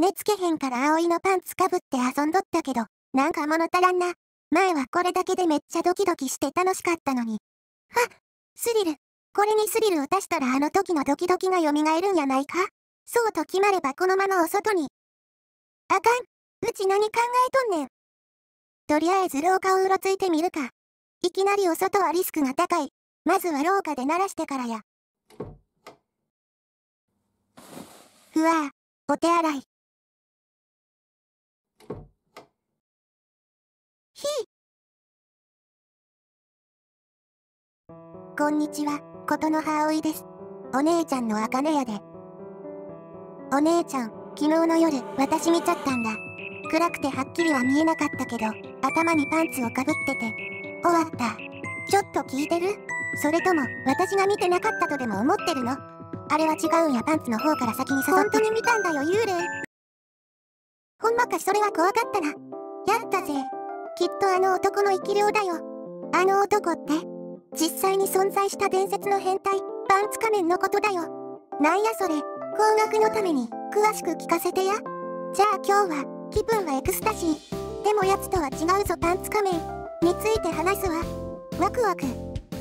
寝つけへんから葵のパンツかぶって遊んどったけど、なんか物足らんな。前はこれだけでめっちゃドキドキして楽しかったのに。はっ、スリル。これにスリルを足したらあの時のドキドキが蘇るんやないか？そうと決まればこのままお外に。あかん。うち何考えとんねん。とりあえず廊下をうろついてみるか。いきなりお外はリスクが高い。まずは廊下で鳴らしてからや。ふわぁ、お手洗い。こんにちは、ことの葉葵です。お姉ちゃんのあかねやで。お姉ちゃん、昨日の夜、私見ちゃったんだ。暗くてはっきりは見えなかったけど、頭にパンツをかぶってて。終わった。ちょっと聞いてる？それとも、私が見てなかったとでも思ってるの？あれは違うんやパンツの方から先に誘って。本当に見たんだよ、幽霊。ほんまかそれは怖かったな。やったぜ。きっとあの男の生き量だよ。あの男って、実際に存在した伝説の変態、パンツ仮面のことだよ。なんやそれ、高額のために、詳しく聞かせてや。じゃあ今日は、気分はエクスタシー。でも奴とは違うぞパンツ仮面。について話すわ。ワクワク。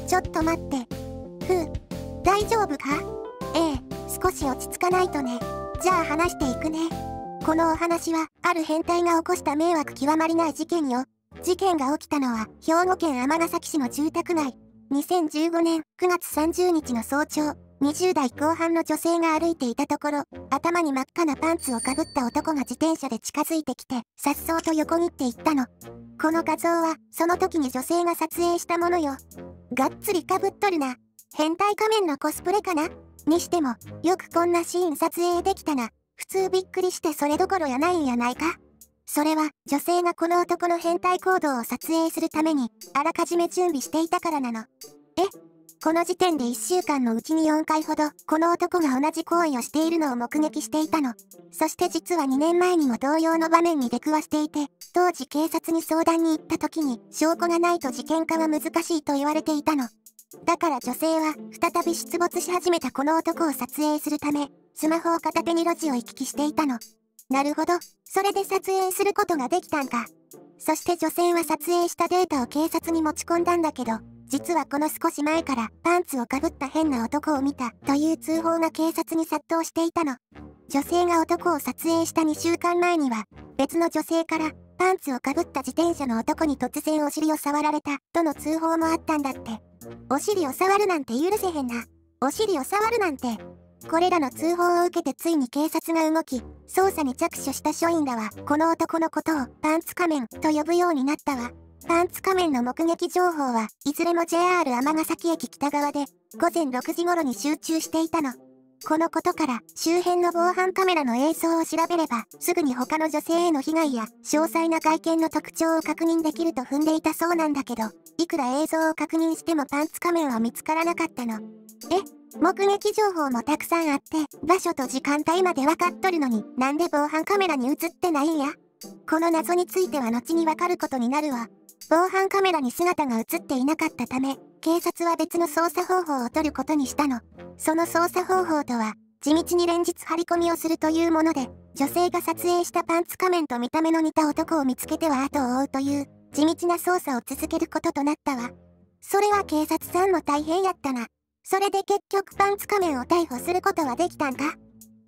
ちょっと待って。ふう。大丈夫か？ええ、少し落ち着かないとね。じゃあ話していくね。このお話は、ある変態が起こした迷惑極まりない事件よ。事件が起きたのは、兵庫県尼崎市の住宅街。2015年9月30日の早朝、20代後半の女性が歩いていたところ、頭に真っ赤なパンツをかぶった男が自転車で近づいてきて、颯爽と横切っていったの。この画像は、その時に女性が撮影したものよ。がっつりかぶっとるな。変態仮面のコスプレかな？にしても、よくこんなシーン撮影できたな。普通びっくりしてそれどころやないんやないか？それは、女性がこの男の変態行動を撮影するために、あらかじめ準備していたからなの。え？この時点で1週間のうちに4回ほど、この男が同じ行為をしているのを目撃していたの。そして実は2年前にも同様の場面に出くわしていて、当時警察に相談に行った時に、証拠がないと事件化は難しいと言われていたの。だから女性は、再び出没し始めたこの男を撮影するため、スマホを片手に路地を行き来していたの。なるほど。それで撮影することができたんか。そして女性は撮影したデータを警察に持ち込んだんだけど、実はこの少し前からパンツをかぶった変な男を見たという通報が警察に殺到していたの。女性が男を撮影した2週間前には、別の女性からパンツをかぶった自転車の男に突然お尻を触られたとの通報もあったんだって。お尻を触るなんて許せへんな。お尻を触るなんて、これらの通報を受けてついに警察が動き、捜査に着手した署員らは、この男のことをパンツ仮面と呼ぶようになったわ。パンツ仮面の目撃情報はいずれも JR 尼崎駅北側で午前6時頃に集中していたの。このことから周辺の防犯カメラの映像を調べればすぐに他の女性への被害や詳細な外見の特徴を確認できると踏んでいたそうなんだけどいくら映像を確認してもパンツ仮面は見つからなかったの。え？目撃情報もたくさんあって、場所と時間帯まで分かっとるのに、なんで防犯カメラに映ってないんや？この謎については後に分かることになるわ。防犯カメラに姿が映っていなかったため、警察は別の捜査方法を取ることにしたの。その捜査方法とは、地道に連日張り込みをするというもので、女性が撮影したパンツ仮面と見た目の似た男を見つけては後を追うという、地道な捜査を続けることとなったわ。それは警察さんも大変やったな。それで結局パンツ仮面を逮捕することはできたんか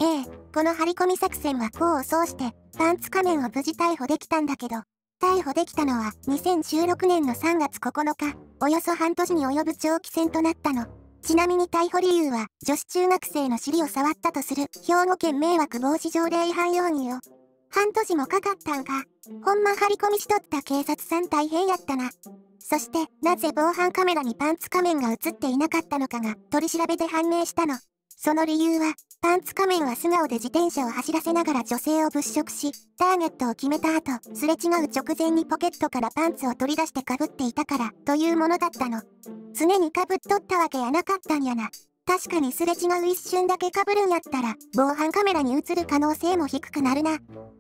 ええ、この張り込み作戦は功を奏して、パンツ仮面を無事逮捕できたんだけど、逮捕できたのは2016年の3月9日、およそ半年に及ぶ長期戦となったの。ちなみに逮捕理由は、女子中学生の尻を触ったとする兵庫県迷惑防止条例違反容疑よ。半年もかかったんか。ほんま張り込みしとった警察さん大変やったな。そして、なぜ防犯カメラにパンツ仮面が映っていなかったのかが取り調べで判明したの。その理由は、パンツ仮面は素顔で自転車を走らせながら女性を物色し、ターゲットを決めた後、すれ違う直前にポケットからパンツを取り出して被っていたから、というものだったの。常に被っとったわけやなかったんやな。確かにすれ違う一瞬だけ被るんやったら、防犯カメラに映る可能性も低くなるな。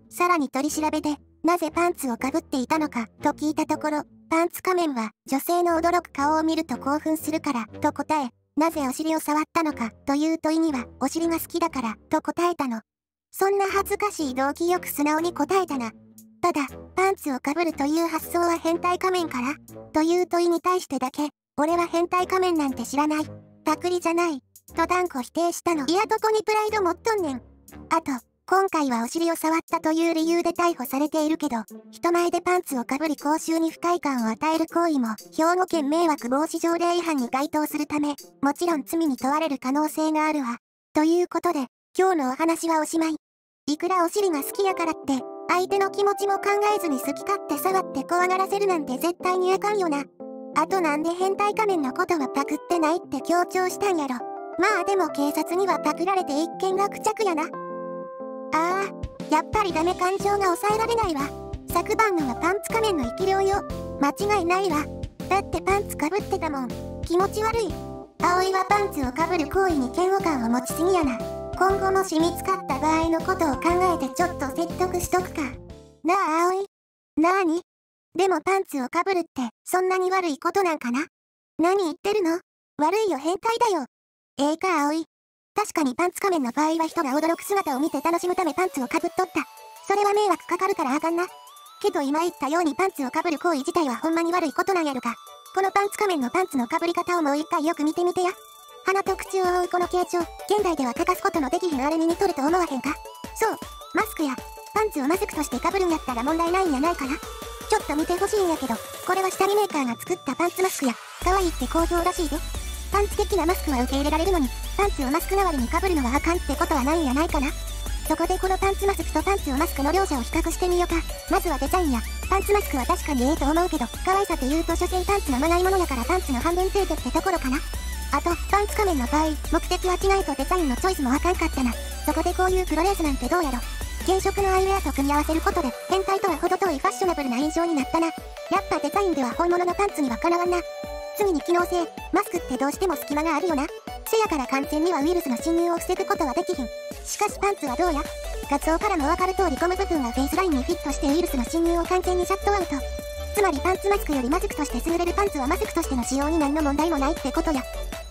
さらに取り調べで、なぜパンツをかぶっていたのか、と聞いたところ、パンツ仮面は女性の驚く顔を見ると興奮するから、と答え、なぜお尻を触ったのか、という問いには、お尻が好きだから、と答えたの。そんな恥ずかしい動機よく素直に答えたな。ただ、パンツをかぶるという発想は変態仮面からという問いに対してだけ、俺は変態仮面なんて知らない。パクリじゃない。と断固否定したの。いやどこにプライド持っとんねん。あと、今回はお尻を触ったという理由で逮捕されているけど、人前でパンツをかぶり公衆に不快感を与える行為も、兵庫県迷惑防止条例違反に該当するため、もちろん罪に問われる可能性があるわ。ということで、今日のお話はおしまい。いくらお尻が好きやからって、相手の気持ちも考えずに好き勝手触って怖がらせるなんて絶対にあかんよな。あとなんで変態仮面のことはパクってないって強調したんやろ。まあでも警察にはパクられて一件落着やな。ああ、やっぱりダメ感情が抑えられないわ。昨晩のはパンツ仮面の生き量よ。間違いないわ。だってパンツかぶってたもん。気持ち悪い。葵はパンツをかぶる行為に嫌悪感を持ちすぎやな。今後もし見つかった場合のことを考えてちょっと説得しとくか。なあ葵。なあにでもパンツをかぶるってそんなに悪いことなんかな？何言ってるの？悪いよ変態だよ。ええー、か葵。確かにパンツ仮面の場合は人が驚く姿を見て楽しむためパンツをかぶっとった。それは迷惑かかるからあかんな。けど今言ったようにパンツをかぶる行為自体はほんまに悪いことなんやろか。このパンツ仮面のパンツのかぶり方をもう一回よく見てみてや。鼻と口を覆うこの形状、現代では欠かすことのできひんあれに似とると思わへんか？そう、マスクや、パンツをマスクとしてかぶるんやったら問題ないんやないかな？ちょっと見てほしいんやけど、これは下着メーカーが作ったパンツマスクや、可愛いって好評らしいで。パンツ的なマスクは受け入れられるのに、パンツをマスク代わりに被るのはあかんってことはないんやないかな。そこでこのパンツマスクとパンツをマスクの両者を比較してみようか。まずはデザインや、パンツマスクは確かにええと思うけど、可愛さで言うと所詮パンツのまないものやからパンツの半分程度ってところかな。あと、パンツ仮面の場合、目的は違いとデザインのチョイスもあかんかったな。そこでこういうプロレースなんてどうやろ。原色のアイウェアと組み合わせることで、変態とは程遠いファッショナブルな印象になったな。やっぱデザインでは本物のパンツにはかなわんな。次に機能性。マスクってどうしても隙間があるよな。せやから完全にはウイルスの侵入を防ぐことはできひん。しかしパンツはどうや画像からもわかる通りゴム部分はフェイスラインにフィットしてウイルスの侵入を完全にシャットアウト。つまりパンツマスクよりマスクとして優れるパンツはマスクとしての使用に何の問題もないってことや。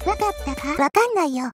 わかったか？わかんないよ。